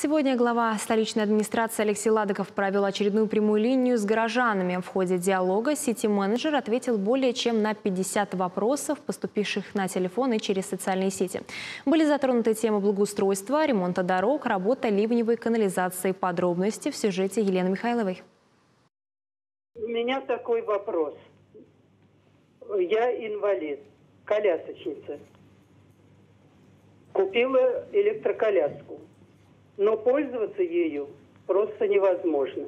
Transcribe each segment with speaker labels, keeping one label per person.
Speaker 1: Сегодня глава столичной администрации Алексей Ладыков провел очередную прямую линию с горожанами. В ходе диалога сети-менеджер ответил более чем на 50 вопросов, поступивших на телефон и через социальные сети. Были затронуты темы благоустройства, ремонта дорог, работа ливневой канализации. Подробности в сюжете Елены Михайловой.
Speaker 2: У меня такой вопрос. Я инвалид, колясочница. Купила электроколяску но пользоваться ею просто невозможно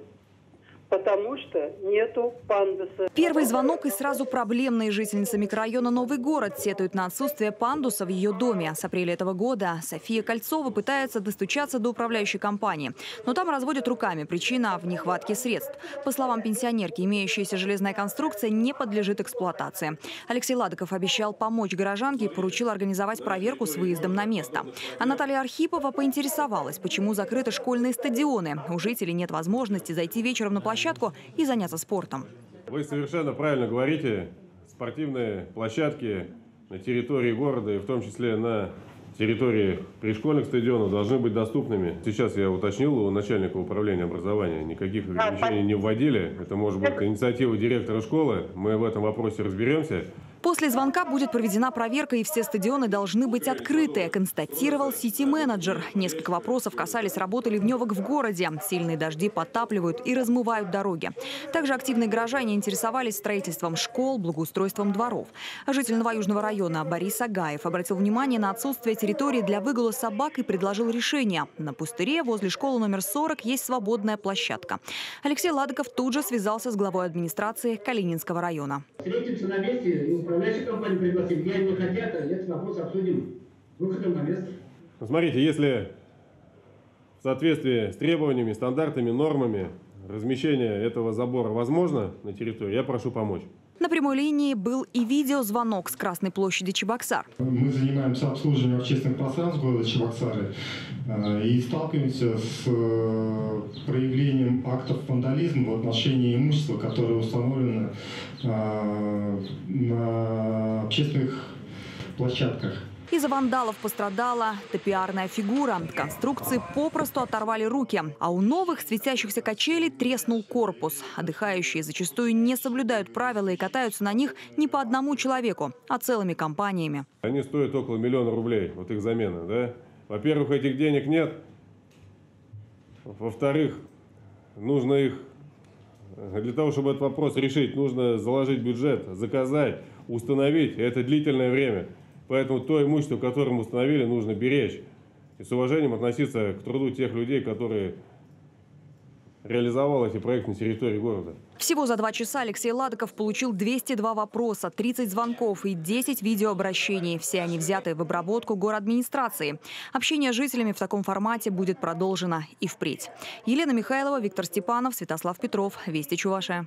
Speaker 2: потому что нету пандуса.
Speaker 3: Первый звонок и сразу проблемные жительницы микрорайона Новый город сетуют на отсутствие пандуса в ее доме. С апреля этого года София Кольцова пытается достучаться до управляющей компании. Но там разводят руками. Причина в нехватке средств. По словам пенсионерки, имеющаяся железная конструкция не подлежит эксплуатации. Алексей Ладыков обещал помочь горожанке и поручил организовать проверку с выездом на место. А Наталья Архипова поинтересовалась, почему закрыты школьные стадионы. У жителей нет возможности зайти вечером на площадку площадку и заняться спортом.
Speaker 4: Вы совершенно правильно говорите. Спортивные площадки на территории города и в том числе на территории пришкольных стадионов должны быть доступными. Сейчас я уточнил у начальника управления образования, никаких ограничений не вводили. Это может быть инициатива директора школы. Мы в этом вопросе разберемся.
Speaker 3: После звонка будет проведена проверка, и все стадионы должны быть открыты, констатировал сити-менеджер. Несколько вопросов касались работы ливневок в городе. Сильные дожди подтапливают и размывают дороги. Также активные горожане интересовались строительством школ, благоустройством дворов. Житель Новоюжного района Борис Агаев обратил внимание на отсутствие территории для выгула собак и предложил решение. На пустыре возле школы номер 40 есть свободная площадка. Алексей Ладыков тут же связался с главой администрации Калининского района.
Speaker 5: Встретимся на месте управляющая компания пригласит, где они хотят, а этот вопрос обсудим выходом на место.
Speaker 4: Смотрите, если в соответствии с требованиями, стандартами, нормами размещение этого забора возможно на территории, я прошу помочь.
Speaker 3: На прямой линии был и видеозвонок с Красной площади Чебоксар.
Speaker 6: Мы занимаемся обслуживанием общественных пространств города Чебоксары и сталкиваемся с э, проявлением актов вандализма в отношении имущества, которое установлено э, на общественных площадках.
Speaker 3: Из-за вандалов пострадала топиарная фигура. Конструкции попросту оторвали руки. А у новых светящихся качелей треснул корпус. Отдыхающие зачастую не соблюдают правила и катаются на них не по одному человеку, а целыми компаниями.
Speaker 4: Они стоят около миллиона рублей, вот их замена. Да? Во-первых, этих денег нет. Во-вторых, нужно их для того, чтобы этот вопрос решить, нужно заложить бюджет, заказать, установить. Это длительное время. Поэтому то имущество, которое мы установили, нужно беречь. И с уважением относиться к труду тех людей, которые реализовал эти проекты на территории города.
Speaker 3: Всего за два часа Алексей Ладоков получил 202 вопроса, 30 звонков и 10 видеообращений. Все они взяты в обработку администрации. Общение с жителями в таком формате будет продолжено и впредь. Елена Михайлова, Виктор Степанов, Святослав Петров. Вести Чувашия.